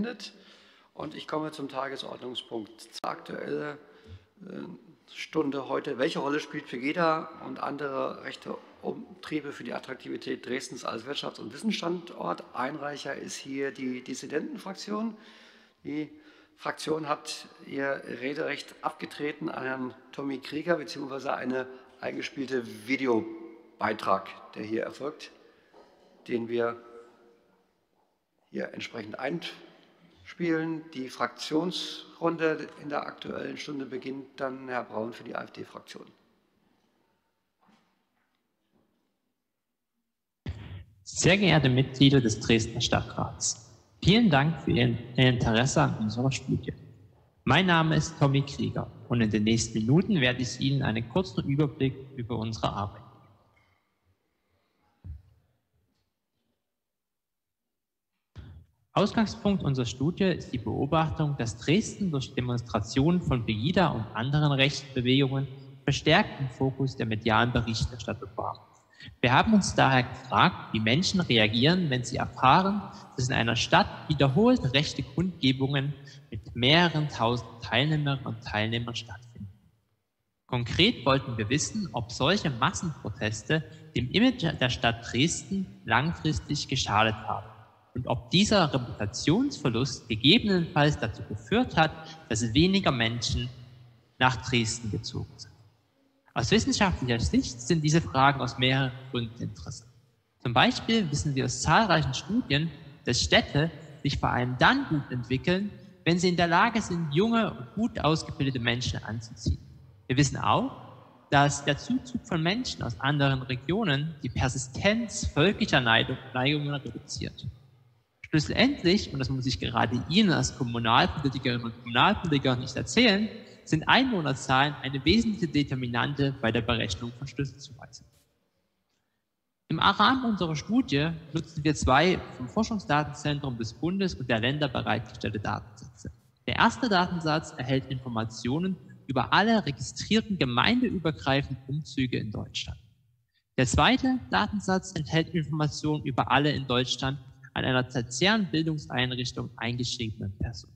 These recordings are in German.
beendet und ich komme zum Tagesordnungspunkt. Aktuelle äh, Stunde heute. Welche Rolle spielt Pegida und andere rechte Umtriebe für die Attraktivität Dresdens als Wirtschafts- und Wissensstandort? Einreicher ist hier die Dissidentenfraktion. Die Fraktion hat ihr Rederecht abgetreten an Herrn Tommy Krieger bzw. eine eingespielte Videobeitrag, der hier erfolgt, den wir hier entsprechend einspielen. Die Fraktionsrunde in der Aktuellen Stunde beginnt dann Herr Braun für die AfD-Fraktion. Sehr geehrte Mitglieder des Dresdner Stadtrats, vielen Dank für Ihr Interesse an unserer Studie. Mein Name ist Tommy Krieger und in den nächsten Minuten werde ich Ihnen einen kurzen Überblick über unsere Arbeit Ausgangspunkt unserer Studie ist die Beobachtung, dass Dresden durch Demonstrationen von Pegida und anderen Rechtsbewegungen verstärkt im Fokus der medialen Berichterstattung war. Wir haben uns daher gefragt, wie Menschen reagieren, wenn sie erfahren, dass in einer Stadt wiederholt rechte Kundgebungen mit mehreren tausend Teilnehmerinnen und Teilnehmern stattfinden. Konkret wollten wir wissen, ob solche Massenproteste dem Image der Stadt Dresden langfristig geschadet haben und ob dieser Reputationsverlust gegebenenfalls dazu geführt hat, dass weniger Menschen nach Dresden gezogen sind. Aus wissenschaftlicher Sicht sind diese Fragen aus mehreren Gründen interessant. Zum Beispiel wissen wir aus zahlreichen Studien, dass Städte sich vor allem dann gut entwickeln, wenn sie in der Lage sind, junge und gut ausgebildete Menschen anzuziehen. Wir wissen auch, dass der Zuzug von Menschen aus anderen Regionen die Persistenz völkischer Neigungen reduziert. Schlussendlich, und das muss ich gerade Ihnen als Kommunalpolitikerinnen und Kommunalpolitiker nicht erzählen, sind Einwohnerzahlen eine wesentliche Determinante bei der Berechnung von Schlüsselzuweisungen. Im Rahmen unserer Studie nutzen wir zwei vom Forschungsdatenzentrum des Bundes und der Länder bereitgestellte Datensätze. Der erste Datensatz erhält Informationen über alle registrierten gemeindeübergreifenden Umzüge in Deutschland. Der zweite Datensatz enthält Informationen über alle in Deutschland an einer tertiären Bildungseinrichtung eingeschriebenen Person.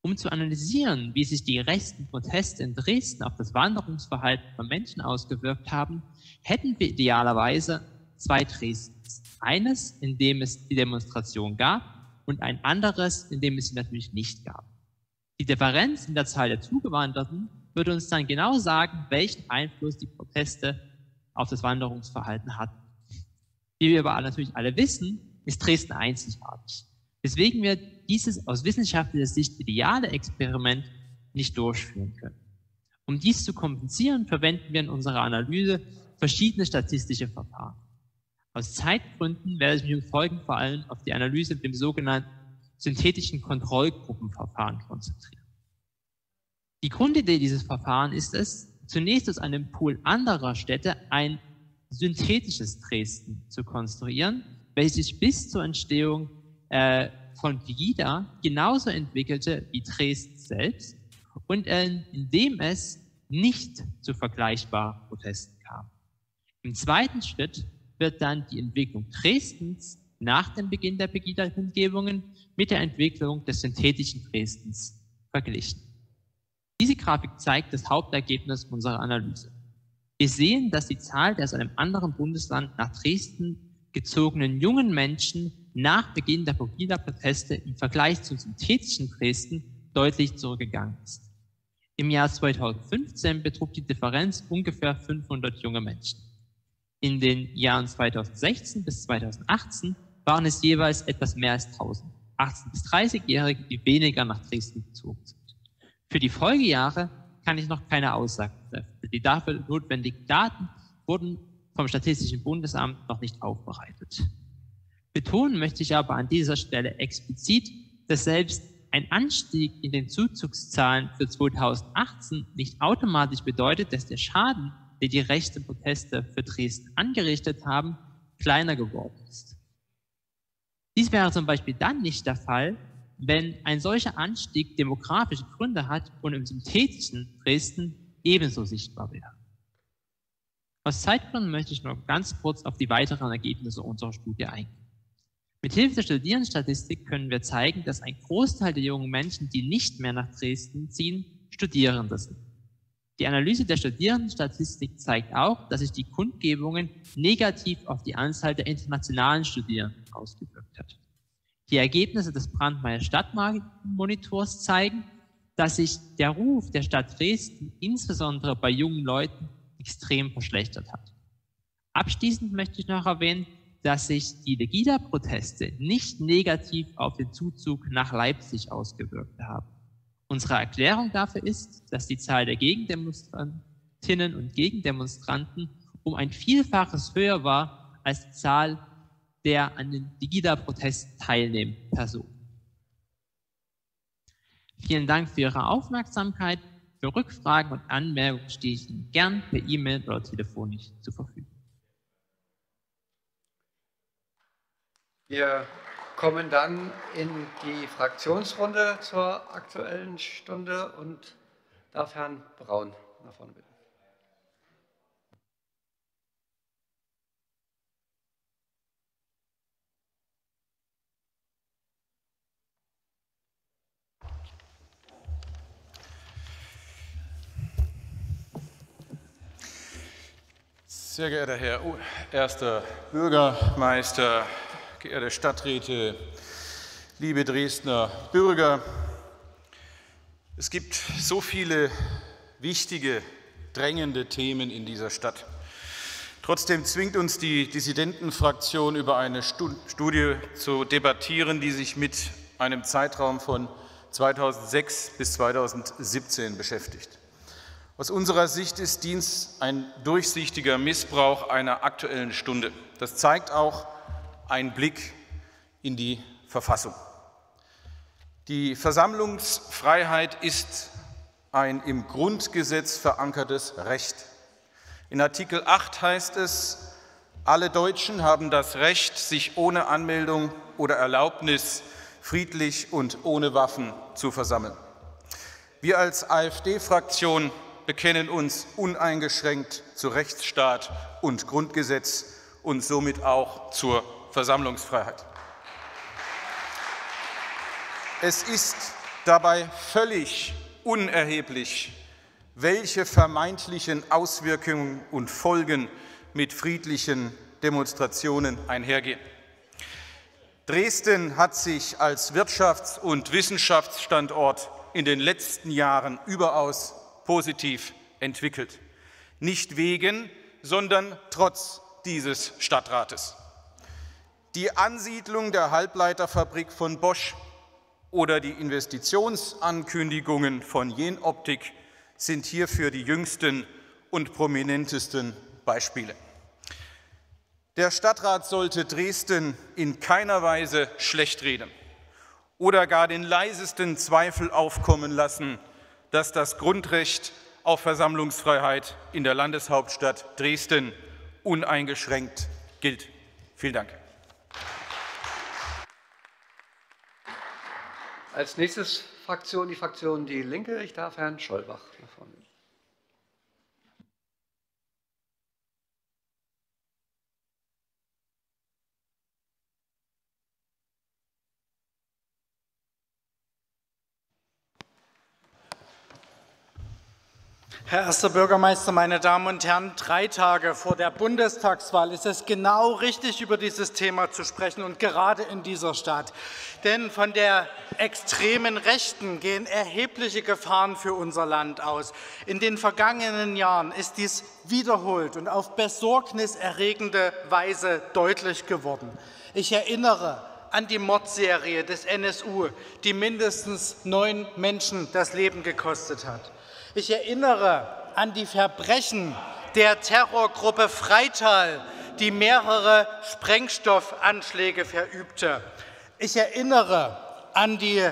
Um zu analysieren, wie sich die rechten Proteste in Dresden auf das Wanderungsverhalten von Menschen ausgewirkt haben, hätten wir idealerweise zwei Dresdens. Eines, in dem es die Demonstration gab und ein anderes, in dem es sie natürlich nicht gab. Die Differenz in der Zahl der Zugewanderten würde uns dann genau sagen, welchen Einfluss die Proteste auf das Wanderungsverhalten hatten. Wie wir aber natürlich alle wissen, ist Dresden einzigartig. Weswegen wir dieses aus wissenschaftlicher Sicht ideale Experiment nicht durchführen können. Um dies zu kompensieren, verwenden wir in unserer Analyse verschiedene statistische Verfahren. Aus Zeitgründen werde ich mich im Folgenden vor allem auf die Analyse mit dem sogenannten synthetischen Kontrollgruppenverfahren konzentrieren. Die Grundidee dieses Verfahrens ist es, zunächst aus einem Pool anderer Städte ein synthetisches Dresden zu konstruieren, welches bis zur Entstehung äh, von Pegida genauso entwickelte wie Dresden selbst und äh, indem es nicht zu vergleichbaren Protesten kam. Im zweiten Schritt wird dann die Entwicklung Dresdens nach dem Beginn der Pegida-Kundgebungen mit der Entwicklung des synthetischen Dresdens verglichen. Diese Grafik zeigt das Hauptergebnis unserer Analyse. Wir sehen, dass die Zahl der aus einem anderen Bundesland nach Dresden gezogenen jungen Menschen nach Beginn der Pegida-Proteste im Vergleich zum synthetischen Dresden deutlich zurückgegangen ist. Im Jahr 2015 betrug die Differenz ungefähr 500 junge Menschen. In den Jahren 2016 bis 2018 waren es jeweils etwas mehr als 1000 18- bis 30-Jährige, die weniger nach Dresden gezogen sind. Für die Folgejahre kann ich noch keine Aussagen treffen. Die dafür notwendigen Daten wurden vom Statistischen Bundesamt noch nicht aufbereitet. Betonen möchte ich aber an dieser Stelle explizit, dass selbst ein Anstieg in den Zuzugszahlen für 2018 nicht automatisch bedeutet, dass der Schaden, den die rechten Proteste für Dresden angerichtet haben, kleiner geworden ist. Dies wäre zum Beispiel dann nicht der Fall, wenn ein solcher Anstieg demografische Gründe hat und im synthetischen Dresden ebenso sichtbar wäre. Aus Zeitgründen möchte ich nur ganz kurz auf die weiteren Ergebnisse unserer Studie eingehen. Mit Hilfe der Studierendenstatistik können wir zeigen, dass ein Großteil der jungen Menschen, die nicht mehr nach Dresden ziehen, Studierende sind. Die Analyse der Studierendenstatistik zeigt auch, dass sich die Kundgebungen negativ auf die Anzahl der internationalen Studierenden ausgewirkt hat. Die Ergebnisse des Brandmeier Stadtmonitors zeigen, dass sich der Ruf der Stadt Dresden insbesondere bei jungen Leuten extrem verschlechtert hat. Abschließend möchte ich noch erwähnen, dass sich die Legida-Proteste nicht negativ auf den Zuzug nach Leipzig ausgewirkt haben. Unsere Erklärung dafür ist, dass die Zahl der Gegendemonstrantinnen und Gegendemonstranten um ein Vielfaches höher war als die Zahl der an den Legida-Protesten teilnehmenden Personen. Vielen Dank für Ihre Aufmerksamkeit. Für Rückfragen und Anmerkungen stehe ich Ihnen gern per E-Mail oder telefonisch zur Verfügung. Wir kommen dann in die Fraktionsrunde zur Aktuellen Stunde und darf Herrn Braun nach vorne bitten. Sehr geehrter Herr Erster Bürgermeister, geehrte Stadträte, liebe Dresdner Bürger, es gibt so viele wichtige, drängende Themen in dieser Stadt. Trotzdem zwingt uns die Dissidentenfraktion über eine Studie zu debattieren, die sich mit einem Zeitraum von 2006 bis 2017 beschäftigt. Aus unserer Sicht ist dies ein durchsichtiger Missbrauch einer aktuellen Stunde. Das zeigt auch ein Blick in die Verfassung. Die Versammlungsfreiheit ist ein im Grundgesetz verankertes Recht. In Artikel 8 heißt es, alle Deutschen haben das Recht, sich ohne Anmeldung oder Erlaubnis friedlich und ohne Waffen zu versammeln. Wir als AfD-Fraktion bekennen uns uneingeschränkt zu Rechtsstaat und Grundgesetz und somit auch zur Versammlungsfreiheit. Es ist dabei völlig unerheblich, welche vermeintlichen Auswirkungen und Folgen mit friedlichen Demonstrationen einhergehen. Dresden hat sich als Wirtschafts- und Wissenschaftsstandort in den letzten Jahren überaus positiv entwickelt. Nicht wegen, sondern trotz dieses Stadtrates. Die Ansiedlung der Halbleiterfabrik von Bosch oder die Investitionsankündigungen von Jenoptik sind hierfür die jüngsten und prominentesten Beispiele. Der Stadtrat sollte Dresden in keiner Weise schlecht reden oder gar den leisesten Zweifel aufkommen lassen, dass das Grundrecht auf Versammlungsfreiheit in der Landeshauptstadt Dresden uneingeschränkt gilt. Vielen Dank. Als nächstes Fraktion die Fraktion Die Linke. Ich darf Herrn Schollbach nach vorne. Herr erster Bürgermeister, meine Damen und Herren, drei Tage vor der Bundestagswahl ist es genau richtig, über dieses Thema zu sprechen und gerade in dieser Stadt. Denn von der extremen Rechten gehen erhebliche Gefahren für unser Land aus. In den vergangenen Jahren ist dies wiederholt und auf besorgniserregende Weise deutlich geworden. Ich erinnere an die Mordserie des NSU, die mindestens neun Menschen das Leben gekostet hat. Ich erinnere an die Verbrechen der Terrorgruppe Freital, die mehrere Sprengstoffanschläge verübte. Ich erinnere an die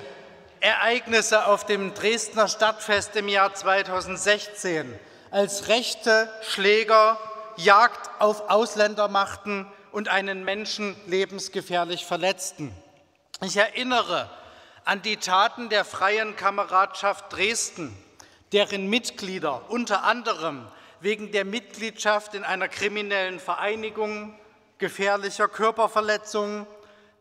Ereignisse auf dem Dresdner Stadtfest im Jahr 2016, als rechte Schläger Jagd auf Ausländer machten und einen Menschen lebensgefährlich verletzten. Ich erinnere an die Taten der Freien Kameradschaft Dresden, deren Mitglieder unter anderem wegen der Mitgliedschaft in einer kriminellen Vereinigung, gefährlicher Körperverletzung,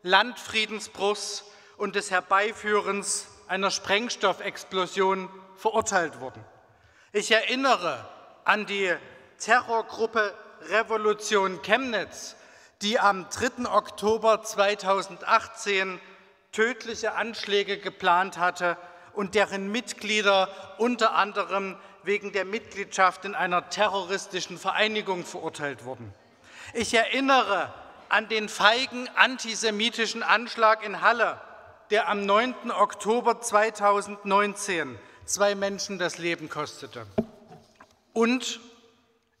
Landfriedensbruchs und des Herbeiführens einer Sprengstoffexplosion verurteilt wurden. Ich erinnere an die Terrorgruppe Revolution Chemnitz, die am 3. Oktober 2018 tödliche Anschläge geplant hatte und deren Mitglieder unter anderem wegen der Mitgliedschaft in einer terroristischen Vereinigung verurteilt wurden. Ich erinnere an den feigen antisemitischen Anschlag in Halle, der am 9. Oktober 2019 zwei Menschen das Leben kostete. Und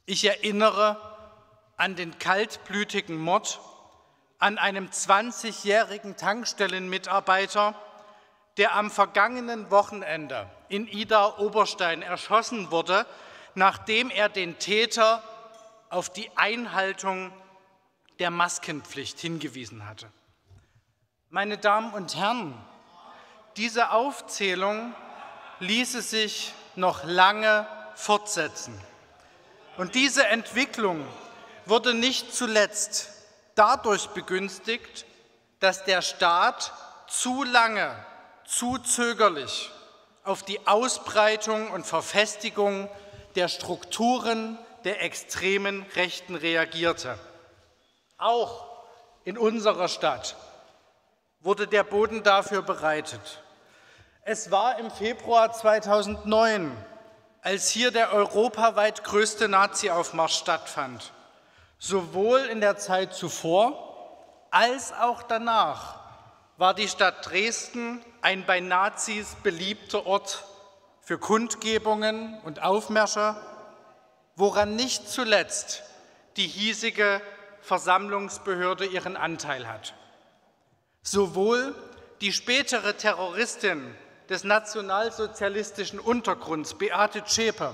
ich erinnere an den kaltblütigen Mord an einem 20-jährigen Tankstellenmitarbeiter, der am vergangenen Wochenende in Ida-Oberstein erschossen wurde, nachdem er den Täter auf die Einhaltung der Maskenpflicht hingewiesen hatte. Meine Damen und Herren, diese Aufzählung ließe sich noch lange fortsetzen. Und diese Entwicklung wurde nicht zuletzt dadurch begünstigt, dass der Staat zu lange, zu zögerlich auf die Ausbreitung und Verfestigung der Strukturen der extremen Rechten reagierte. Auch in unserer Stadt wurde der Boden dafür bereitet. Es war im Februar 2009, als hier der europaweit größte Nazi-Aufmarsch stattfand. Sowohl in der Zeit zuvor als auch danach war die Stadt Dresden ein bei Nazis beliebter Ort für Kundgebungen und Aufmärsche, woran nicht zuletzt die hiesige Versammlungsbehörde ihren Anteil hat. Sowohl die spätere Terroristin des nationalsozialistischen Untergrunds Beate Zschäpe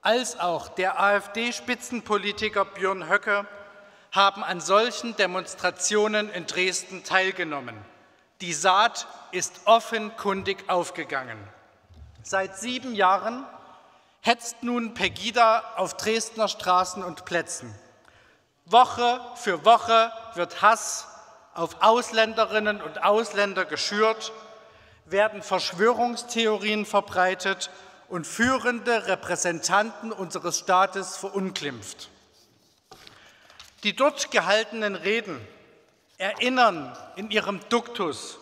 als auch der AfD-Spitzenpolitiker Björn Höcke haben an solchen Demonstrationen in Dresden teilgenommen. Die Saat ist offenkundig aufgegangen. Seit sieben Jahren hetzt nun Pegida auf Dresdner Straßen und Plätzen. Woche für Woche wird Hass auf Ausländerinnen und Ausländer geschürt, werden Verschwörungstheorien verbreitet und führende Repräsentanten unseres Staates verunglimpft. Die dort gehaltenen Reden erinnern in ihrem Duktus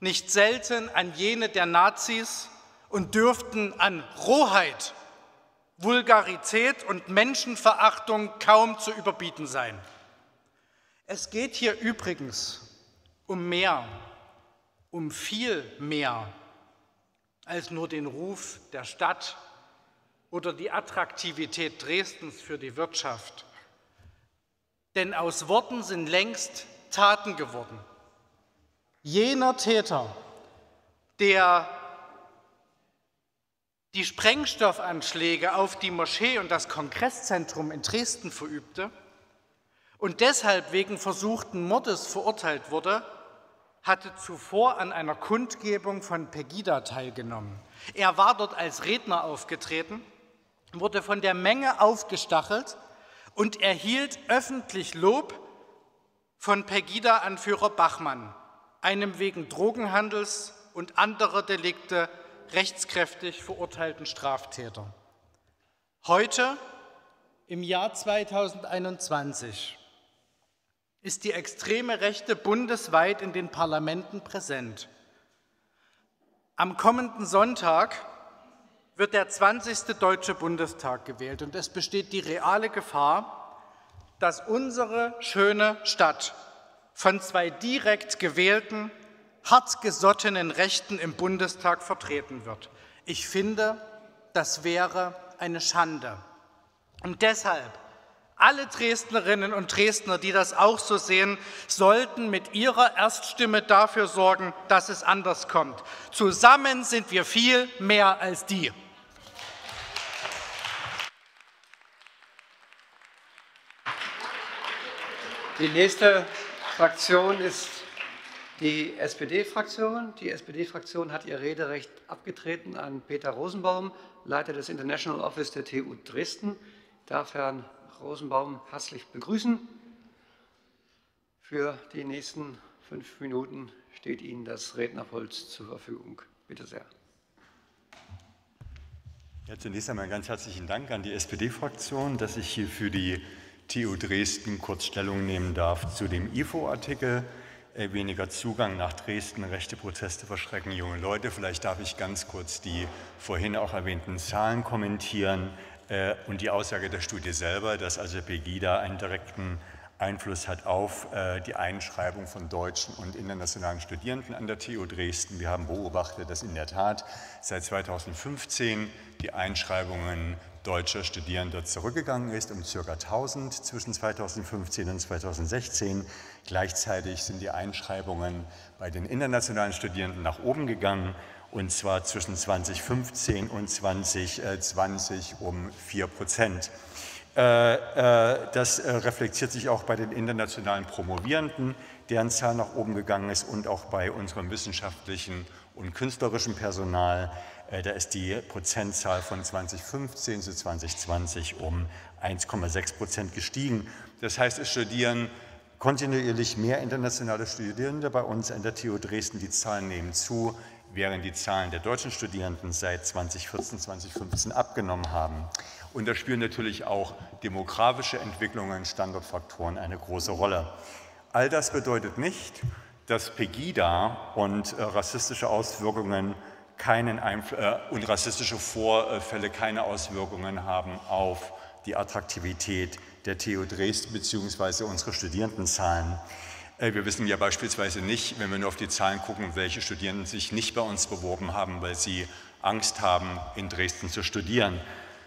nicht selten an jene der Nazis und dürften an Rohheit, Vulgarität und Menschenverachtung kaum zu überbieten sein. Es geht hier übrigens um mehr, um viel mehr als nur den Ruf der Stadt oder die Attraktivität Dresdens für die Wirtschaft. Denn aus Worten sind längst Taten geworden. Jener Täter, der die Sprengstoffanschläge auf die Moschee und das Kongresszentrum in Dresden verübte und deshalb wegen versuchten Mordes verurteilt wurde, hatte zuvor an einer Kundgebung von Pegida teilgenommen. Er war dort als Redner aufgetreten, wurde von der Menge aufgestachelt und erhielt öffentlich Lob von Pegida-Anführer Bachmann, einem wegen Drogenhandels und anderer Delikte rechtskräftig verurteilten Straftäter. Heute, im Jahr 2021, ist die extreme Rechte bundesweit in den Parlamenten präsent. Am kommenden Sonntag wird der 20. Deutsche Bundestag gewählt und es besteht die reale Gefahr, dass unsere schöne Stadt von zwei direkt gewählten, hartgesottenen Rechten im Bundestag vertreten wird. Ich finde, das wäre eine Schande. Und deshalb alle Dresdnerinnen und Dresdner, die das auch so sehen, sollten mit ihrer Erststimme dafür sorgen, dass es anders kommt. Zusammen sind wir viel mehr als die. Die nächste Fraktion ist die SPD-Fraktion. Die SPD-Fraktion hat ihr Rederecht abgetreten an Peter Rosenbaum, Leiter des International Office der TU Dresden. Ich darf Herrn Rosenbaum herzlich begrüßen für die nächsten fünf Minuten steht Ihnen das Rednerpult zur Verfügung. Bitte sehr. Ja, zunächst einmal ganz herzlichen Dank an die SPD-Fraktion, dass ich hier für die TU Dresden kurz Stellung nehmen darf zu dem IFO-Artikel. Äh, weniger Zugang nach Dresden, rechte Proteste verschrecken junge Leute. Vielleicht darf ich ganz kurz die vorhin auch erwähnten Zahlen kommentieren äh, und die Aussage der Studie selber, dass also Pegida einen direkten Einfluss hat auf äh, die Einschreibung von deutschen und internationalen Studierenden an der TU Dresden. Wir haben beobachtet, dass in der Tat seit 2015 die Einschreibungen deutscher Studierender zurückgegangen ist, um ca. 1000 zwischen 2015 und 2016. Gleichzeitig sind die Einschreibungen bei den internationalen Studierenden nach oben gegangen, und zwar zwischen 2015 und 2020 um 4 Prozent. Äh, äh, das äh, reflektiert sich auch bei den internationalen Promovierenden, deren Zahl nach oben gegangen ist, und auch bei unserem wissenschaftlichen und künstlerischen Personal. Da ist die Prozentzahl von 2015 zu 2020 um 1,6 Prozent gestiegen. Das heißt, es studieren kontinuierlich mehr internationale Studierende bei uns an der TU Dresden. Die Zahlen nehmen zu, während die Zahlen der deutschen Studierenden seit 2014, 2015 abgenommen haben. Und da spielen natürlich auch demografische Entwicklungen, Standortfaktoren eine große Rolle. All das bedeutet nicht, dass Pegida und äh, rassistische Auswirkungen keinen Einfl äh, und rassistische Vorfälle keine Auswirkungen haben auf die Attraktivität der TU Dresden bzw. unsere Studierendenzahlen. Äh, wir wissen ja beispielsweise nicht, wenn wir nur auf die Zahlen gucken, welche Studierenden sich nicht bei uns beworben haben, weil sie Angst haben, in Dresden zu studieren.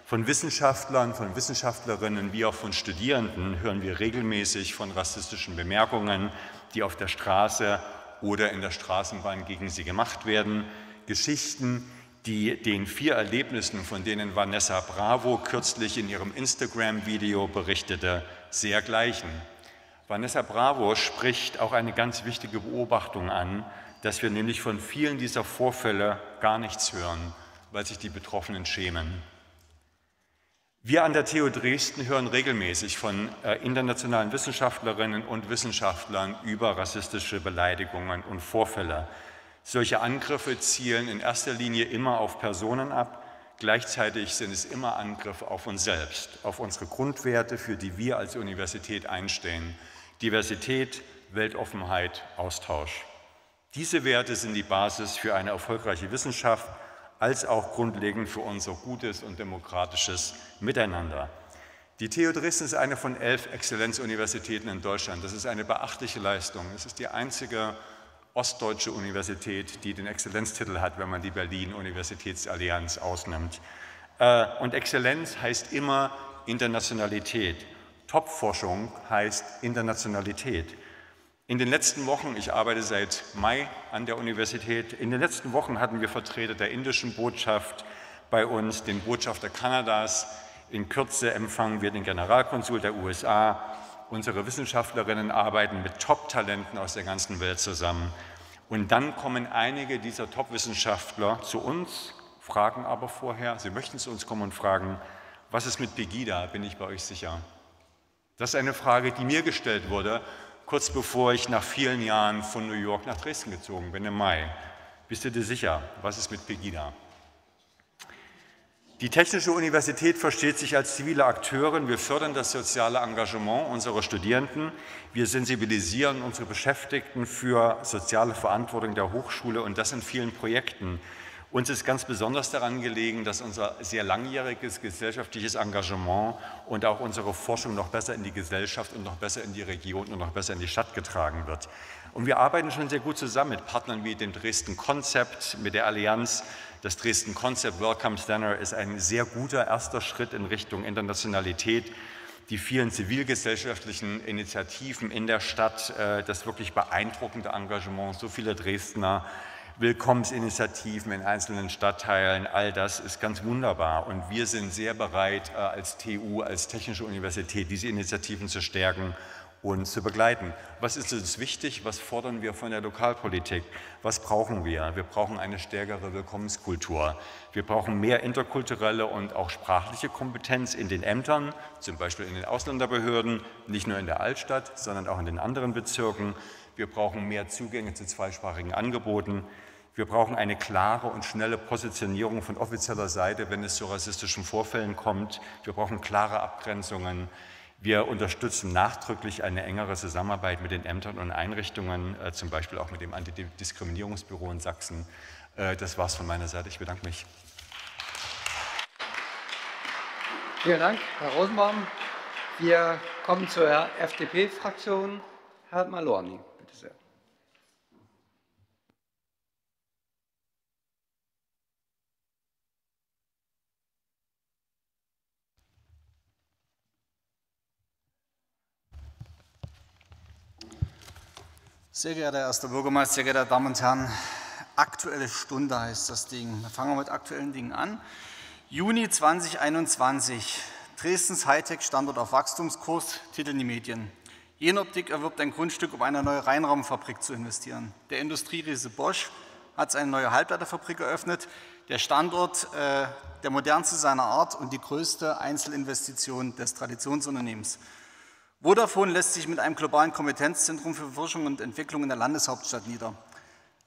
Von Wissenschaftlern, von Wissenschaftlerinnen wie auch von Studierenden hören wir regelmäßig von rassistischen Bemerkungen, die auf der Straße oder in der Straßenbahn gegen sie gemacht werden. Geschichten, die den vier Erlebnissen, von denen Vanessa Bravo kürzlich in ihrem Instagram-Video berichtete, sehr gleichen. Vanessa Bravo spricht auch eine ganz wichtige Beobachtung an, dass wir nämlich von vielen dieser Vorfälle gar nichts hören, weil sich die Betroffenen schämen. Wir an der TU Dresden hören regelmäßig von äh, internationalen Wissenschaftlerinnen und Wissenschaftlern über rassistische Beleidigungen und Vorfälle. Solche Angriffe zielen in erster Linie immer auf Personen ab. Gleichzeitig sind es immer Angriffe auf uns selbst, auf unsere Grundwerte, für die wir als Universität einstehen. Diversität, Weltoffenheit, Austausch. Diese Werte sind die Basis für eine erfolgreiche Wissenschaft als auch grundlegend für unser gutes und demokratisches Miteinander. Die TU Dresden ist eine von elf Exzellenzuniversitäten in Deutschland. Das ist eine beachtliche Leistung. Es ist die einzige ostdeutsche Universität, die den Exzellenztitel hat, wenn man die Berlin-Universitätsallianz ausnimmt. Äh, und Exzellenz heißt immer Internationalität. Topforschung heißt Internationalität. In den letzten Wochen, ich arbeite seit Mai an der Universität, in den letzten Wochen hatten wir Vertreter der indischen Botschaft bei uns, den Botschafter Kanadas. In Kürze empfangen wir den Generalkonsul der USA. Unsere Wissenschaftlerinnen arbeiten mit Top-Talenten aus der ganzen Welt zusammen. Und dann kommen einige dieser Top-Wissenschaftler zu uns, fragen aber vorher, sie möchten zu uns kommen und fragen, was ist mit Pegida, bin ich bei euch sicher? Das ist eine Frage, die mir gestellt wurde kurz bevor ich nach vielen Jahren von New York nach Dresden gezogen bin im Mai. Bist du dir sicher, was ist mit Pegida? Die Technische Universität versteht sich als zivile Akteurin. Wir fördern das soziale Engagement unserer Studierenden. Wir sensibilisieren unsere Beschäftigten für soziale Verantwortung der Hochschule und das in vielen Projekten. Uns ist ganz besonders daran gelegen, dass unser sehr langjähriges gesellschaftliches Engagement und auch unsere Forschung noch besser in die Gesellschaft und noch besser in die Region und noch besser in die Stadt getragen wird. Und wir arbeiten schon sehr gut zusammen mit Partnern wie dem Dresden Konzept, mit der Allianz. Das Dresden Konzept Welcome Center ist ein sehr guter erster Schritt in Richtung Internationalität. Die vielen zivilgesellschaftlichen Initiativen in der Stadt, äh, das wirklich beeindruckende Engagement so vieler Dresdner, Willkommensinitiativen in einzelnen Stadtteilen, all das ist ganz wunderbar. Und wir sind sehr bereit, äh, als TU, als Technische Universität, diese Initiativen zu stärken und zu begleiten. Was ist uns wichtig? Was fordern wir von der Lokalpolitik? Was brauchen wir? Wir brauchen eine stärkere Willkommenskultur. Wir brauchen mehr interkulturelle und auch sprachliche Kompetenz in den Ämtern, zum Beispiel in den Ausländerbehörden, nicht nur in der Altstadt, sondern auch in den anderen Bezirken. Wir brauchen mehr Zugänge zu zweisprachigen Angeboten. Wir brauchen eine klare und schnelle Positionierung von offizieller Seite, wenn es zu rassistischen Vorfällen kommt. Wir brauchen klare Abgrenzungen. Wir unterstützen nachdrücklich eine engere Zusammenarbeit mit den Ämtern und Einrichtungen, äh, zum Beispiel auch mit dem Antidiskriminierungsbüro in Sachsen. Äh, das war es von meiner Seite. Ich bedanke mich. Vielen Dank, Herr Rosenbaum. Wir kommen zur FDP-Fraktion. Herr Malorni, bitte sehr. Geehrter erster Bürgermeister, sehr geehrte Damen und Herren, Aktuelle Stunde heißt das Ding. Wir fangen mit aktuellen Dingen an. Juni 2021. Dresdens Hightech-Standort auf Wachstumskurs, titeln die Medien. Jenoptik erwirbt ein Grundstück, um eine neue Reinraumfabrik zu investieren. Der Industrieriese Bosch hat eine neue Halbleiterfabrik eröffnet. Der Standort äh, der modernste seiner Art und die größte Einzelinvestition des Traditionsunternehmens. Vodafone lässt sich mit einem globalen Kompetenzzentrum für Forschung und Entwicklung in der Landeshauptstadt nieder.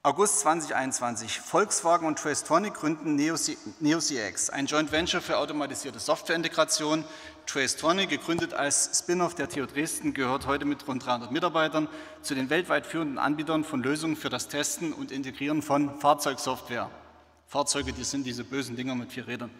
August 2021. Volkswagen und Tracetonic gründen NeoCX, ein Joint Venture für automatisierte Softwareintegration. Tracetonic, gegründet als Spin-off der TU Dresden, gehört heute mit rund 300 Mitarbeitern zu den weltweit führenden Anbietern von Lösungen für das Testen und Integrieren von Fahrzeugsoftware. Fahrzeuge, die sind diese bösen Dinger mit vier Rädern.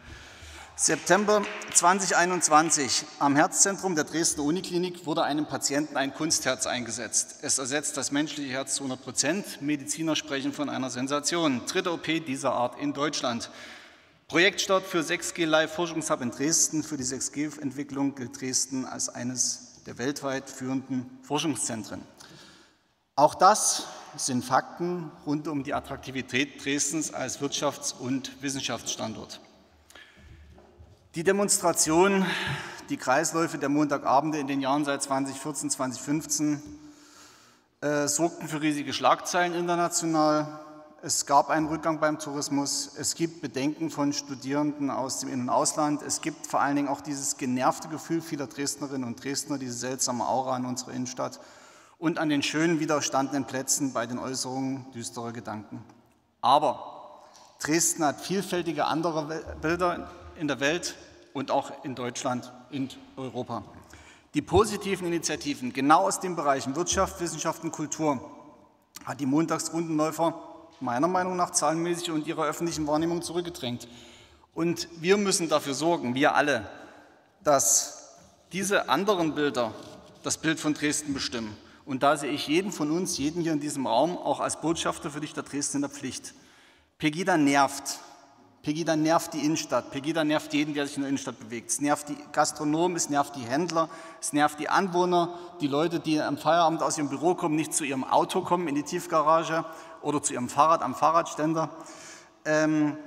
September 2021. Am Herzzentrum der Dresdner Uniklinik wurde einem Patienten ein Kunstherz eingesetzt. Es ersetzt das menschliche Herz zu 100 Prozent. Mediziner sprechen von einer Sensation. Dritte OP dieser Art in Deutschland. Projektstart für 6G Live Forschungshub in Dresden. Für die 6G-Entwicklung gilt Dresden als eines der weltweit führenden Forschungszentren. Auch das sind Fakten rund um die Attraktivität Dresdens als Wirtschafts- und Wissenschaftsstandort. Die Demonstration, die Kreisläufe der Montagabende in den Jahren seit 2014, 2015 äh, sorgten für riesige Schlagzeilen international. Es gab einen Rückgang beim Tourismus. Es gibt Bedenken von Studierenden aus dem In- und Ausland. Es gibt vor allen Dingen auch dieses genervte Gefühl vieler Dresdnerinnen und Dresdner, diese seltsame Aura in unserer Innenstadt und an den schönen widerstandenen Plätzen bei den Äußerungen düsterer Gedanken. Aber Dresden hat vielfältige andere Bilder in der Welt und auch in Deutschland und Europa. Die positiven Initiativen genau aus den Bereichen Wirtschaft, Wissenschaft und Kultur hat die Montagsrundenläufer meiner Meinung nach zahlenmäßig und ihrer öffentlichen Wahrnehmung zurückgedrängt. Und wir müssen dafür sorgen, wir alle, dass diese anderen Bilder das Bild von Dresden bestimmen. Und da sehe ich jeden von uns, jeden hier in diesem Raum, auch als Botschafter für dich der Dresden in der Pflicht. Pegida nervt. Pegida nervt die Innenstadt, Pegida nervt jeden, der sich in der Innenstadt bewegt. Es nervt die Gastronomen, es nervt die Händler, es nervt die Anwohner, die Leute, die am Feierabend aus ihrem Büro kommen, nicht zu ihrem Auto kommen in die Tiefgarage oder zu ihrem Fahrrad am Fahrradständer. Ähm,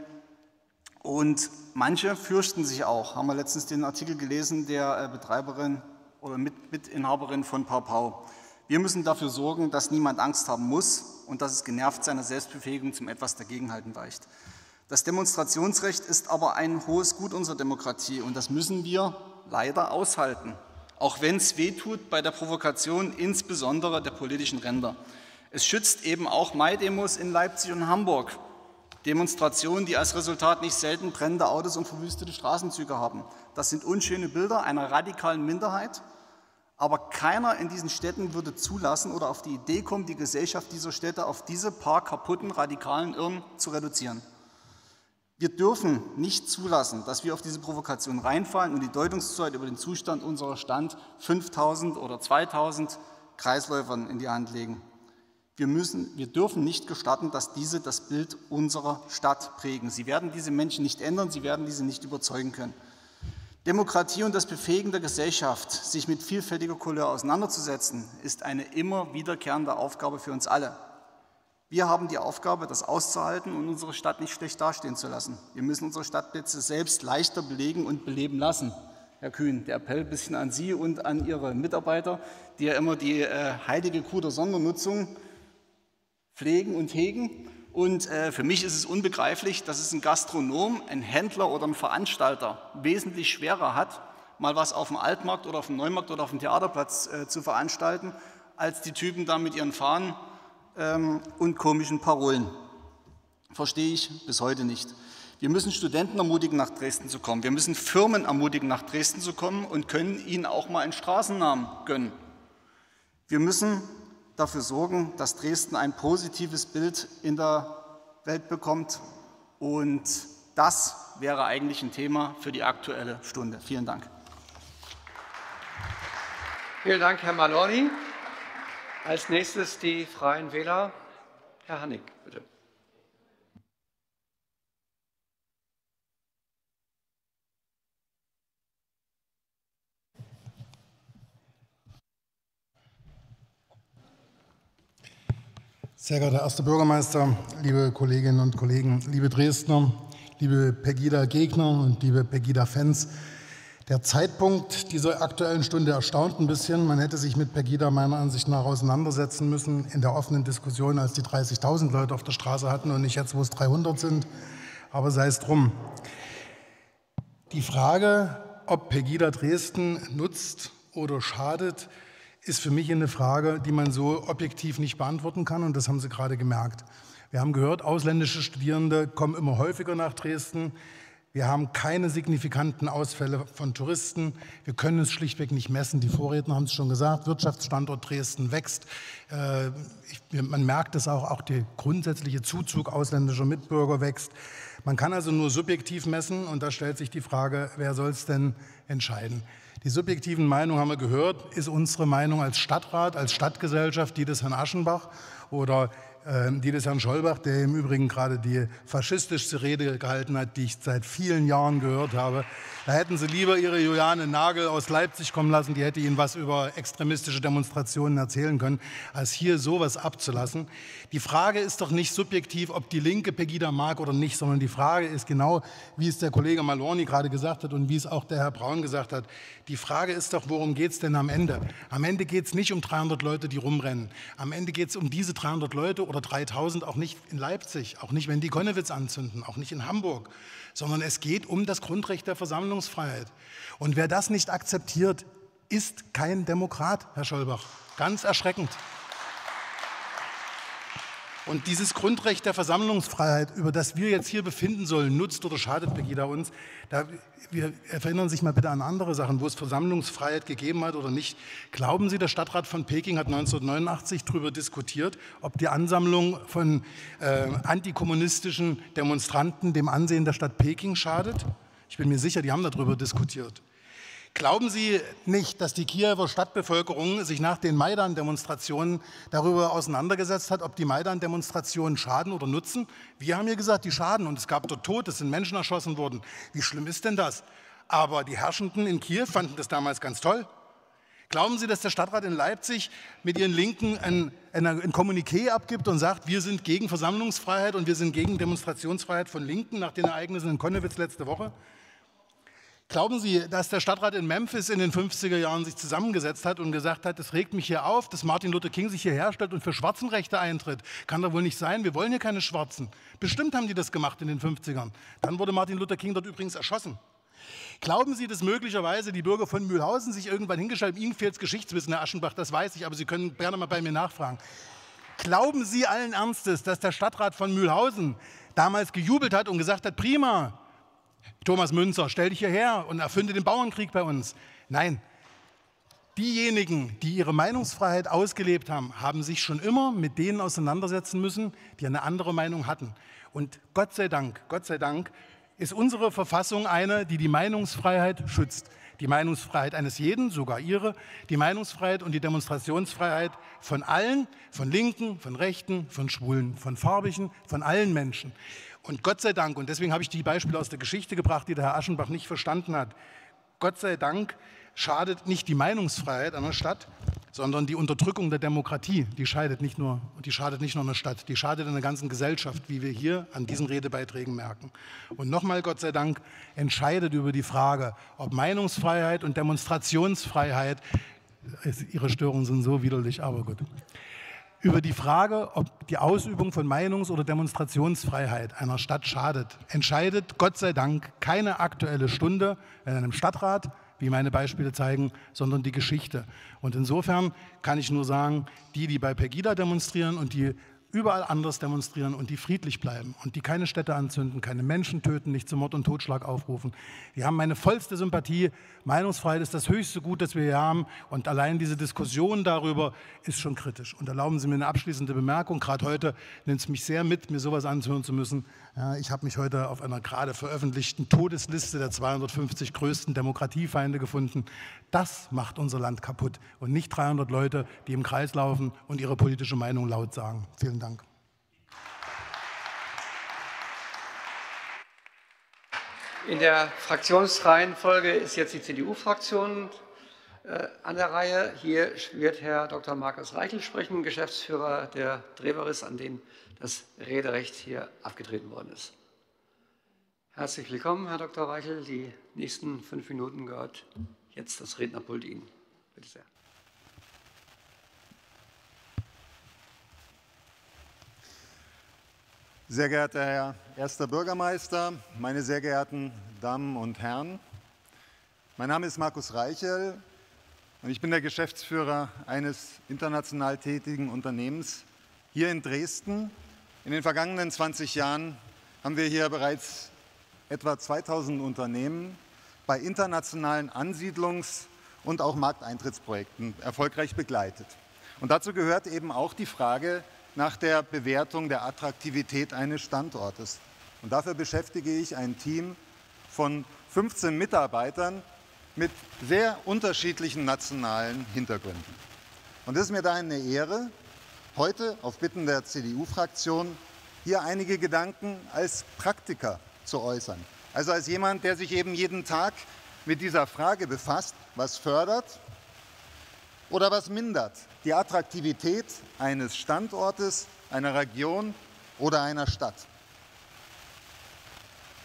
und manche fürchten sich auch. Haben wir letztens den Artikel gelesen der äh, Betreiberin oder Mitinhaberin von Pau Pau. Wir müssen dafür sorgen, dass niemand Angst haben muss und dass es genervt seiner Selbstbefähigung zum etwas dagegenhalten weicht. Das Demonstrationsrecht ist aber ein hohes Gut unserer Demokratie und das müssen wir leider aushalten, auch wenn es wehtut bei der Provokation insbesondere der politischen Ränder. Es schützt eben auch Mai-Demos in Leipzig und Hamburg, Demonstrationen, die als Resultat nicht selten brennende Autos und verwüstete Straßenzüge haben. Das sind unschöne Bilder einer radikalen Minderheit, aber keiner in diesen Städten würde zulassen oder auf die Idee kommen, die Gesellschaft dieser Städte auf diese paar kaputten radikalen Irren zu reduzieren. Wir dürfen nicht zulassen, dass wir auf diese Provokation reinfallen und die Deutungszeit über den Zustand unserer Stand 5000 oder 2000 Kreisläufern in die Hand legen. Wir, müssen, wir dürfen nicht gestatten, dass diese das Bild unserer Stadt prägen. Sie werden diese Menschen nicht ändern, sie werden diese nicht überzeugen können. Demokratie und das Befähigen der Gesellschaft, sich mit vielfältiger Couleur auseinanderzusetzen, ist eine immer wiederkehrende Aufgabe für uns alle. Wir haben die Aufgabe, das auszuhalten und unsere Stadt nicht schlecht dastehen zu lassen. Wir müssen unsere Stadtplätze selbst leichter belegen und beleben lassen. Herr Kühn, der Appell ein bisschen an Sie und an Ihre Mitarbeiter, die ja immer die äh, heilige Kuh der Sondernutzung pflegen und hegen. Und äh, für mich ist es unbegreiflich, dass es ein Gastronom, ein Händler oder ein Veranstalter wesentlich schwerer hat, mal was auf dem Altmarkt oder auf dem Neumarkt oder auf dem Theaterplatz äh, zu veranstalten, als die Typen da mit ihren Fahnen ähm, und komischen Parolen. Verstehe ich bis heute nicht. Wir müssen Studenten ermutigen, nach Dresden zu kommen. Wir müssen Firmen ermutigen, nach Dresden zu kommen und können ihnen auch mal einen Straßennamen gönnen. Wir müssen dafür sorgen, dass Dresden ein positives Bild in der Welt bekommt. Und das wäre eigentlich ein Thema für die aktuelle Stunde. Vielen Dank. Vielen Dank, Herr Maloney. Als nächstes die Freien Wähler. Herr Hannig, bitte. Sehr geehrter erster Bürgermeister, liebe Kolleginnen und Kollegen, liebe Dresdner, liebe Pegida-Gegner und liebe Pegida-Fans, der Zeitpunkt dieser Aktuellen Stunde erstaunt ein bisschen. Man hätte sich mit Pegida meiner Ansicht nach auseinandersetzen müssen in der offenen Diskussion, als die 30.000 Leute auf der Straße hatten und nicht jetzt, wo es 300 sind. Aber sei es drum. Die Frage, ob Pegida Dresden nutzt oder schadet, ist für mich eine Frage, die man so objektiv nicht beantworten kann und das haben Sie gerade gemerkt. Wir haben gehört, ausländische Studierende kommen immer häufiger nach Dresden. Wir haben keine signifikanten Ausfälle von Touristen. Wir können es schlichtweg nicht messen. Die Vorredner haben es schon gesagt. Wirtschaftsstandort Dresden wächst. Äh, man merkt es auch, auch der grundsätzliche Zuzug ausländischer Mitbürger wächst. Man kann also nur subjektiv messen und da stellt sich die Frage, wer soll es denn entscheiden? Die subjektiven Meinungen haben wir gehört, ist unsere Meinung als Stadtrat, als Stadtgesellschaft, die des Herrn Aschenbach oder ähm, die des Herrn Schollbach, der im Übrigen gerade die faschistischste Rede gehalten hat, die ich seit vielen Jahren gehört habe. Da hätten Sie lieber Ihre Juliane Nagel aus Leipzig kommen lassen, die hätte Ihnen was über extremistische Demonstrationen erzählen können, als hier sowas abzulassen. Die Frage ist doch nicht subjektiv, ob die Linke Pegida mag oder nicht, sondern die Frage ist genau, wie es der Kollege Malorni gerade gesagt hat und wie es auch der Herr Braun gesagt hat. Die Frage ist doch, worum geht es denn am Ende? Am Ende geht es nicht um 300 Leute, die rumrennen. Am Ende geht es um diese 300 Leute oder 3000 auch nicht in Leipzig, auch nicht, wenn die Konnewitz anzünden, auch nicht in Hamburg, sondern es geht um das Grundrecht der Versammlungsfreiheit. Und wer das nicht akzeptiert, ist kein Demokrat, Herr Scholbach. Ganz erschreckend. Und dieses Grundrecht der Versammlungsfreiheit, über das wir jetzt hier befinden sollen, nutzt oder schadet Pegida uns? Da, wir erinnern sich mal bitte an andere Sachen, wo es Versammlungsfreiheit gegeben hat oder nicht. Glauben Sie, der Stadtrat von Peking hat 1989 darüber diskutiert, ob die Ansammlung von äh, antikommunistischen Demonstranten dem Ansehen der Stadt Peking schadet? Ich bin mir sicher, die haben darüber diskutiert. Glauben Sie nicht, dass die Kiewer Stadtbevölkerung sich nach den Maidan-Demonstrationen darüber auseinandergesetzt hat, ob die Maidan-Demonstrationen schaden oder nutzen? Wir haben hier gesagt, die schaden und es gab dort Tod, es sind Menschen erschossen worden. Wie schlimm ist denn das? Aber die Herrschenden in Kiew fanden das damals ganz toll. Glauben Sie, dass der Stadtrat in Leipzig mit Ihren Linken ein, ein, ein Kommuniqué abgibt und sagt, wir sind gegen Versammlungsfreiheit und wir sind gegen Demonstrationsfreiheit von Linken nach den Ereignissen in Konnewitz letzte Woche? Glauben Sie, dass der Stadtrat in Memphis in den 50er Jahren sich zusammengesetzt hat und gesagt hat, es regt mich hier auf, dass Martin Luther King sich hierher stellt und für Schwarzenrechte eintritt? Kann doch wohl nicht sein, wir wollen hier keine Schwarzen. Bestimmt haben die das gemacht in den 50ern. Dann wurde Martin Luther King dort übrigens erschossen. Glauben Sie, dass möglicherweise die Bürger von Mühlhausen sich irgendwann hingestellt haben, Ihnen fehlt Geschichtswissen, Herr Aschenbach, das weiß ich, aber Sie können gerne mal bei mir nachfragen. Glauben Sie allen Ernstes, dass der Stadtrat von Mühlhausen damals gejubelt hat und gesagt hat, prima, Thomas Münzer, stell dich hierher und erfinde den Bauernkrieg bei uns. Nein, diejenigen, die ihre Meinungsfreiheit ausgelebt haben, haben sich schon immer mit denen auseinandersetzen müssen, die eine andere Meinung hatten. Und Gott sei Dank, Gott sei Dank ist unsere Verfassung eine, die die Meinungsfreiheit schützt. Die Meinungsfreiheit eines jeden, sogar ihre, die Meinungsfreiheit und die Demonstrationsfreiheit von allen, von Linken, von Rechten, von Schwulen, von Farbigen, von allen Menschen. Und Gott sei Dank, und deswegen habe ich die Beispiele aus der Geschichte gebracht, die der Herr Aschenbach nicht verstanden hat, Gott sei Dank schadet nicht die Meinungsfreiheit einer Stadt, sondern die Unterdrückung der Demokratie, die, scheidet nicht nur, die schadet nicht nur einer Stadt, die schadet einer ganzen Gesellschaft, wie wir hier an diesen Redebeiträgen merken. Und nochmal, Gott sei Dank, entscheidet über die Frage, ob Meinungsfreiheit und Demonstrationsfreiheit, Ihre Störungen sind so widerlich, aber gut, über die Frage, ob die Ausübung von Meinungs- oder Demonstrationsfreiheit einer Stadt schadet, entscheidet Gott sei Dank keine aktuelle Stunde in einem Stadtrat, wie meine Beispiele zeigen, sondern die Geschichte. Und insofern kann ich nur sagen, die, die bei Pegida demonstrieren und die überall anders demonstrieren und die friedlich bleiben und die keine Städte anzünden, keine Menschen töten, nicht zum Mord und Totschlag aufrufen. Die haben meine vollste Sympathie. Meinungsfreiheit ist das höchste Gut, das wir hier haben. Und allein diese Diskussion darüber ist schon kritisch. Und erlauben Sie mir eine abschließende Bemerkung. Gerade heute nimmt es mich sehr mit, mir sowas anzuhören zu müssen. Ja, ich habe mich heute auf einer gerade veröffentlichten Todesliste der 250 größten Demokratiefeinde gefunden. Das macht unser Land kaputt und nicht 300 Leute, die im Kreis laufen und ihre politische Meinung laut sagen. Vielen Dank. In der Fraktionsreihenfolge ist jetzt die CDU-Fraktion äh, an der Reihe. Hier wird Herr Dr. Markus Reichel sprechen, Geschäftsführer der Dreveris, an den das Rederecht hier abgetreten worden ist. Herzlich willkommen, Herr Dr. Reichel. Die nächsten fünf Minuten gehört jetzt das Rednerpult Ihnen. Bitte sehr. Sehr geehrter Herr Erster Bürgermeister, meine sehr geehrten Damen und Herren, mein Name ist Markus Reichel und ich bin der Geschäftsführer eines international tätigen Unternehmens hier in Dresden, in den vergangenen 20 Jahren haben wir hier bereits etwa 2000 Unternehmen bei internationalen Ansiedlungs- und auch Markteintrittsprojekten erfolgreich begleitet. Und dazu gehört eben auch die Frage nach der Bewertung der Attraktivität eines Standortes. Und dafür beschäftige ich ein Team von 15 Mitarbeitern mit sehr unterschiedlichen nationalen Hintergründen. Und es ist mir da eine Ehre, heute auf Bitten der CDU-Fraktion hier einige Gedanken als Praktiker zu äußern. Also als jemand, der sich eben jeden Tag mit dieser Frage befasst, was fördert oder was mindert die Attraktivität eines Standortes, einer Region oder einer Stadt.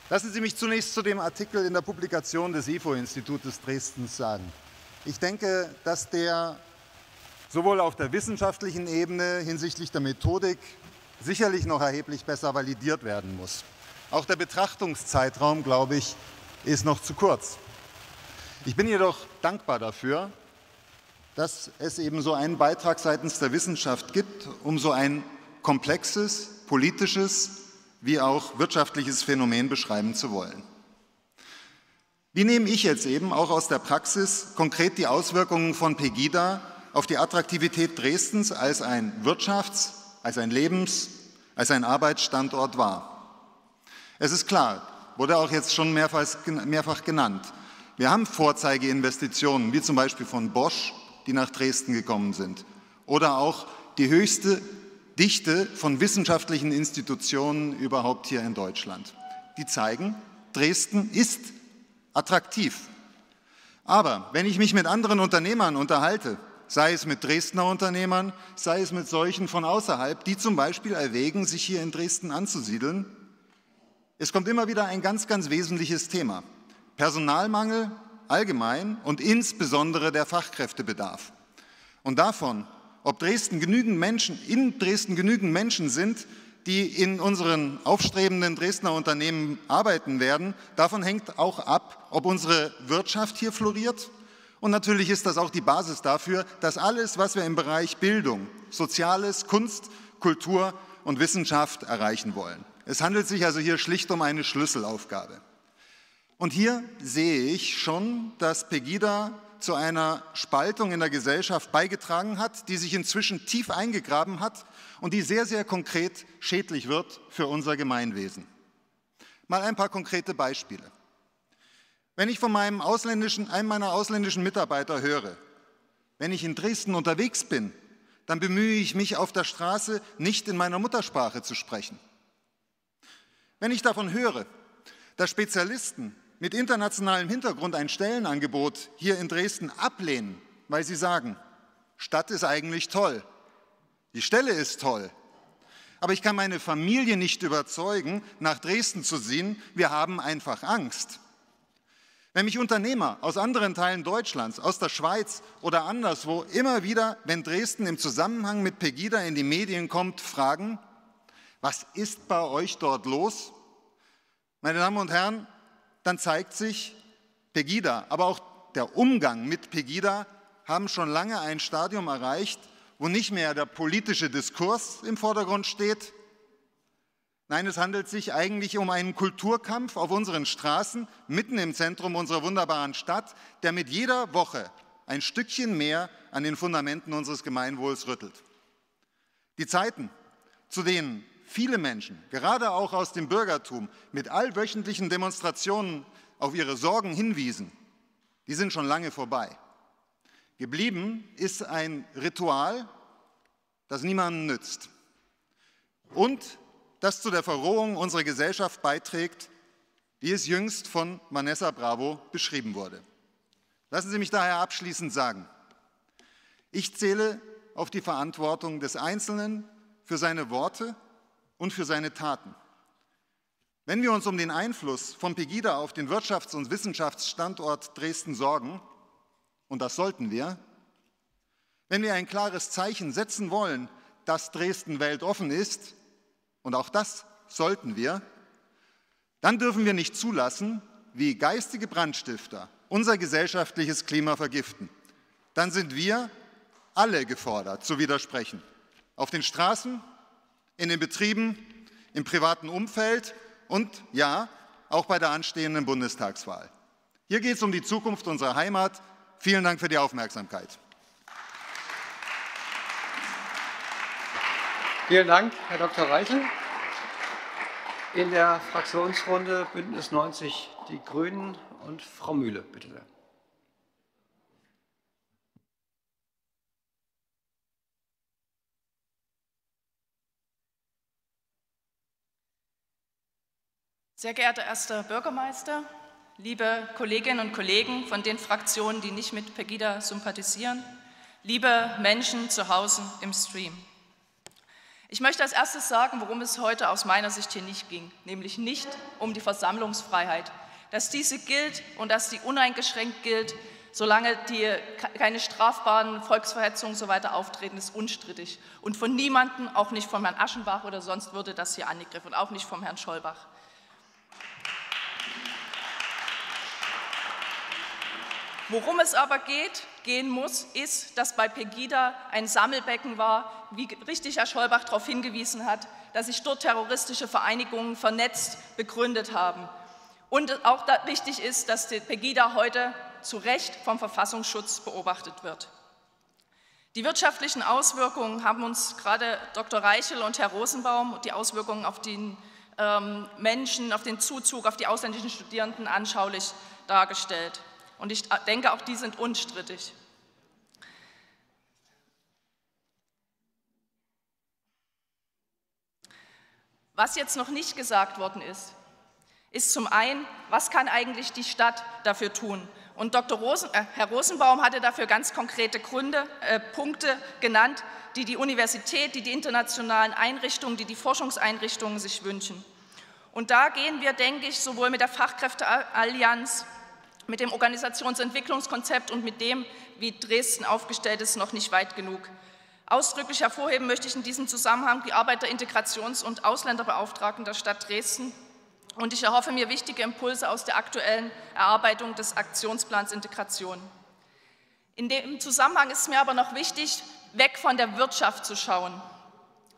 Lassen Sie mich zunächst zu dem Artikel in der Publikation des IFO-Institutes Dresdens sagen. Ich denke, dass der sowohl auf der wissenschaftlichen Ebene hinsichtlich der Methodik sicherlich noch erheblich besser validiert werden muss. Auch der Betrachtungszeitraum, glaube ich, ist noch zu kurz. Ich bin jedoch dankbar dafür, dass es eben so einen Beitrag seitens der Wissenschaft gibt, um so ein komplexes, politisches wie auch wirtschaftliches Phänomen beschreiben zu wollen. Wie nehme ich jetzt eben auch aus der Praxis konkret die Auswirkungen von Pegida auf die Attraktivität Dresdens als ein Wirtschafts-, als ein Lebens-, als ein Arbeitsstandort wahr. Es ist klar, wurde auch jetzt schon mehrfach, genannt, wir haben Vorzeigeinvestitionen, wie zum Beispiel von Bosch, die nach Dresden gekommen sind, oder auch die höchste Dichte von wissenschaftlichen Institutionen überhaupt hier in Deutschland. Die zeigen, Dresden ist attraktiv. Aber wenn ich mich mit anderen Unternehmern unterhalte, sei es mit Dresdner Unternehmern, sei es mit solchen von außerhalb, die zum Beispiel erwägen, sich hier in Dresden anzusiedeln. Es kommt immer wieder ein ganz, ganz wesentliches Thema. Personalmangel allgemein und insbesondere der Fachkräftebedarf. Und davon, ob Dresden genügend Menschen, in Dresden genügend Menschen sind, die in unseren aufstrebenden Dresdner Unternehmen arbeiten werden, davon hängt auch ab, ob unsere Wirtschaft hier floriert und natürlich ist das auch die Basis dafür, dass alles, was wir im Bereich Bildung, Soziales, Kunst, Kultur und Wissenschaft erreichen wollen. Es handelt sich also hier schlicht um eine Schlüsselaufgabe. Und hier sehe ich schon, dass Pegida zu einer Spaltung in der Gesellschaft beigetragen hat, die sich inzwischen tief eingegraben hat und die sehr, sehr konkret schädlich wird für unser Gemeinwesen. Mal ein paar konkrete Beispiele. Wenn ich von meinem ausländischen, einem meiner ausländischen Mitarbeiter höre, wenn ich in Dresden unterwegs bin, dann bemühe ich mich auf der Straße nicht in meiner Muttersprache zu sprechen. Wenn ich davon höre, dass Spezialisten mit internationalem Hintergrund ein Stellenangebot hier in Dresden ablehnen, weil sie sagen, Stadt ist eigentlich toll, die Stelle ist toll, aber ich kann meine Familie nicht überzeugen, nach Dresden zu ziehen, wir haben einfach Angst. Wenn mich Unternehmer aus anderen Teilen Deutschlands, aus der Schweiz oder anderswo immer wieder, wenn Dresden im Zusammenhang mit Pegida in die Medien kommt, fragen, was ist bei euch dort los? Meine Damen und Herren, dann zeigt sich, Pegida, aber auch der Umgang mit Pegida haben schon lange ein Stadium erreicht, wo nicht mehr der politische Diskurs im Vordergrund steht. Nein, es handelt sich eigentlich um einen Kulturkampf auf unseren Straßen, mitten im Zentrum unserer wunderbaren Stadt, der mit jeder Woche ein Stückchen mehr an den Fundamenten unseres Gemeinwohls rüttelt. Die Zeiten, zu denen viele Menschen, gerade auch aus dem Bürgertum, mit allwöchentlichen Demonstrationen auf ihre Sorgen hinwiesen, die sind schon lange vorbei. Geblieben ist ein Ritual, das niemandem nützt und das zu der Verrohung unserer Gesellschaft beiträgt, wie es jüngst von Vanessa Bravo beschrieben wurde. Lassen Sie mich daher abschließend sagen, ich zähle auf die Verantwortung des Einzelnen für seine Worte und für seine Taten. Wenn wir uns um den Einfluss von Pegida auf den Wirtschafts- und Wissenschaftsstandort Dresden sorgen, und das sollten wir, wenn wir ein klares Zeichen setzen wollen, dass Dresden weltoffen ist, und auch das sollten wir, dann dürfen wir nicht zulassen, wie geistige Brandstifter unser gesellschaftliches Klima vergiften. Dann sind wir alle gefordert zu widersprechen. Auf den Straßen, in den Betrieben, im privaten Umfeld und ja, auch bei der anstehenden Bundestagswahl. Hier geht es um die Zukunft unserer Heimat. Vielen Dank für die Aufmerksamkeit. Vielen Dank, Herr Dr. Reichel. In der Fraktionsrunde Bündnis 90 Die Grünen und Frau Mühle, bitte sehr. Sehr geehrter erster Bürgermeister, liebe Kolleginnen und Kollegen von den Fraktionen, die nicht mit Pegida sympathisieren, liebe Menschen zu Hause im Stream. Ich möchte als erstes sagen, worum es heute aus meiner Sicht hier nicht ging, nämlich nicht um die Versammlungsfreiheit. Dass diese gilt und dass die uneingeschränkt gilt, solange die, keine strafbaren Volksverhetzungen und so auftreten, ist unstrittig. Und von niemandem, auch nicht von Herrn Aschenbach oder sonst, würde das hier angegriffen und auch nicht vom Herrn Scholbach. Worum es aber geht, gehen muss, ist, dass bei Pegida ein Sammelbecken war, wie richtig Herr Scholbach darauf hingewiesen hat, dass sich dort terroristische Vereinigungen vernetzt begründet haben. Und auch wichtig ist, dass Pegida heute zu Recht vom Verfassungsschutz beobachtet wird. Die wirtschaftlichen Auswirkungen haben uns gerade Dr. Reichel und Herr Rosenbaum, die Auswirkungen auf den ähm, Menschen, auf den Zuzug, auf die ausländischen Studierenden anschaulich dargestellt. Und ich denke, auch die sind unstrittig. Was jetzt noch nicht gesagt worden ist, ist zum einen, was kann eigentlich die Stadt dafür tun? Und Dr. Rosen, äh, Herr Rosenbaum hatte dafür ganz konkrete Gründe, äh, Punkte genannt, die die Universität, die die internationalen Einrichtungen, die die Forschungseinrichtungen sich wünschen. Und da gehen wir, denke ich, sowohl mit der Fachkräfteallianz mit dem Organisationsentwicklungskonzept und mit dem, wie Dresden aufgestellt ist, noch nicht weit genug. Ausdrücklich hervorheben möchte ich in diesem Zusammenhang die Arbeit der Integrations- und Ausländerbeauftragten der Stadt Dresden. Und ich erhoffe mir wichtige Impulse aus der aktuellen Erarbeitung des Aktionsplans Integration. In dem Zusammenhang ist mir aber noch wichtig, weg von der Wirtschaft zu schauen.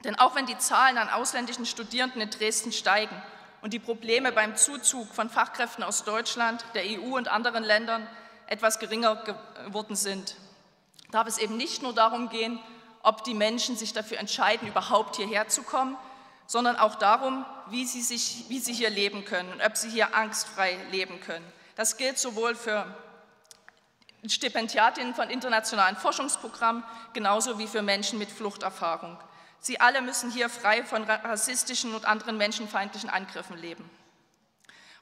Denn auch wenn die Zahlen an ausländischen Studierenden in Dresden steigen und die Probleme beim Zuzug von Fachkräften aus Deutschland, der EU und anderen Ländern etwas geringer geworden sind, darf es eben nicht nur darum gehen, ob die Menschen sich dafür entscheiden, überhaupt hierher zu kommen, sondern auch darum, wie sie, sich, wie sie hier leben können und ob sie hier angstfrei leben können. Das gilt sowohl für Stipendiatinnen von internationalen Forschungsprogrammen genauso wie für Menschen mit Fluchterfahrung. Sie alle müssen hier frei von rassistischen und anderen menschenfeindlichen Angriffen leben.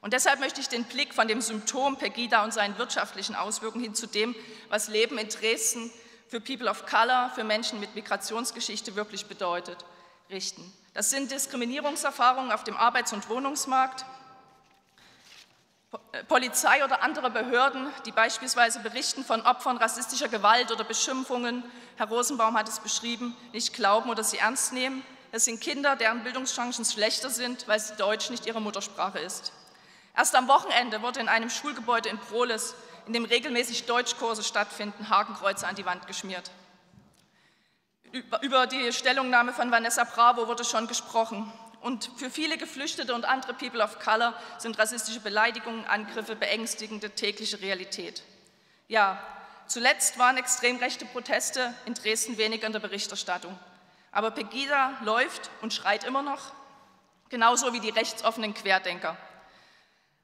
Und deshalb möchte ich den Blick von dem Symptom Pegida und seinen wirtschaftlichen Auswirkungen hin zu dem, was Leben in Dresden für People of Color, für Menschen mit Migrationsgeschichte wirklich bedeutet, richten. Das sind Diskriminierungserfahrungen auf dem Arbeits- und Wohnungsmarkt, Polizei oder andere Behörden, die beispielsweise berichten von Opfern rassistischer Gewalt oder Beschimpfungen, Herr Rosenbaum hat es beschrieben, nicht glauben oder sie ernst nehmen. Es sind Kinder, deren Bildungschancen schlechter sind, weil Deutsch nicht ihre Muttersprache ist. Erst am Wochenende wurde in einem Schulgebäude in Proles in dem regelmäßig Deutschkurse stattfinden, Hakenkreuze an die Wand geschmiert. Über die Stellungnahme von Vanessa Bravo wurde schon gesprochen. Und für viele Geflüchtete und andere People of Color sind rassistische Beleidigungen, Angriffe beängstigende tägliche Realität. Ja, zuletzt waren extrem rechte Proteste in Dresden weniger in der Berichterstattung. Aber Pegida läuft und schreit immer noch, genauso wie die rechtsoffenen Querdenker.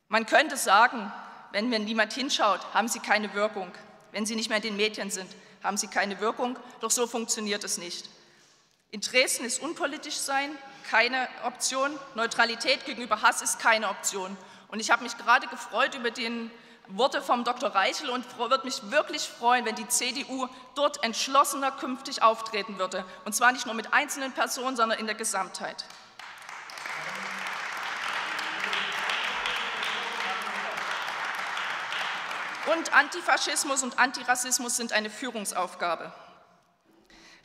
Man könnte sagen, wenn niemand hinschaut, haben sie keine Wirkung. Wenn sie nicht mehr in den Medien sind, haben sie keine Wirkung. Doch so funktioniert es nicht. In Dresden ist unpolitisch sein keine Option. Neutralität gegenüber Hass ist keine Option. Und ich habe mich gerade gefreut über die Worte vom Dr. Reichel und würde mich wirklich freuen, wenn die CDU dort entschlossener künftig auftreten würde. Und zwar nicht nur mit einzelnen Personen, sondern in der Gesamtheit. Und Antifaschismus und Antirassismus sind eine Führungsaufgabe.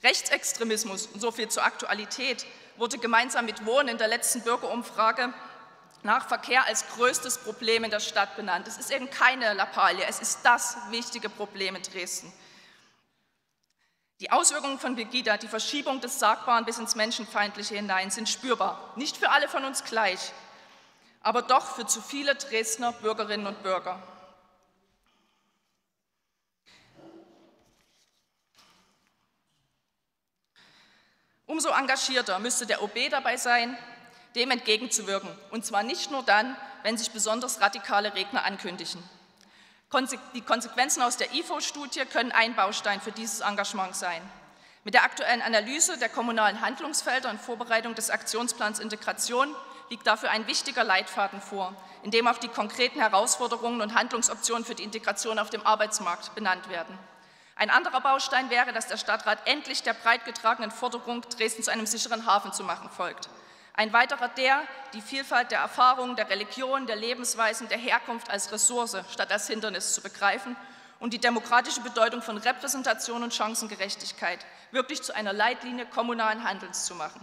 Rechtsextremismus, so viel zur Aktualität, wurde gemeinsam mit Wohnen in der letzten Bürgerumfrage nach Verkehr als größtes Problem in der Stadt benannt. Es ist eben keine Lappalie, es ist das wichtige Problem in Dresden. Die Auswirkungen von Pegida, die Verschiebung des Sagbaren bis ins Menschenfeindliche hinein, sind spürbar. Nicht für alle von uns gleich, aber doch für zu viele Dresdner Bürgerinnen und Bürger. Umso engagierter müsste der OB dabei sein, dem entgegenzuwirken, und zwar nicht nur dann, wenn sich besonders radikale Redner ankündigen. Die Konsequenzen aus der IFO-Studie können ein Baustein für dieses Engagement sein. Mit der aktuellen Analyse der kommunalen Handlungsfelder und Vorbereitung des Aktionsplans Integration liegt dafür ein wichtiger Leitfaden vor, in dem auch die konkreten Herausforderungen und Handlungsoptionen für die Integration auf dem Arbeitsmarkt benannt werden. Ein anderer Baustein wäre, dass der Stadtrat endlich der breit getragenen Forderung, Dresden zu einem sicheren Hafen zu machen, folgt. Ein weiterer, der die Vielfalt der Erfahrungen, der Religion, der Lebensweisen, der Herkunft als Ressource statt als Hindernis zu begreifen und die demokratische Bedeutung von Repräsentation und Chancengerechtigkeit wirklich zu einer Leitlinie kommunalen Handelns zu machen.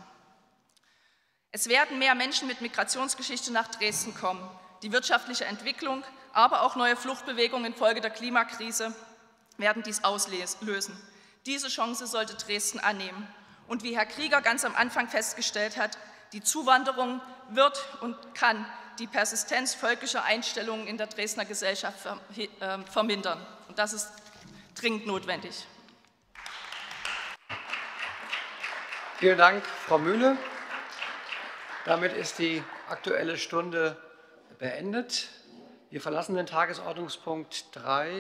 Es werden mehr Menschen mit Migrationsgeschichte nach Dresden kommen. Die wirtschaftliche Entwicklung, aber auch neue Fluchtbewegungen infolge der Klimakrise werden dies auslösen. Diese Chance sollte Dresden annehmen. Und wie Herr Krieger ganz am Anfang festgestellt hat, die Zuwanderung wird und kann die Persistenz völkischer Einstellungen in der Dresdner Gesellschaft ähm, vermindern. Und das ist dringend notwendig. Vielen Dank, Frau Mühle. Damit ist die Aktuelle Stunde beendet. Wir verlassen den Tagesordnungspunkt 3.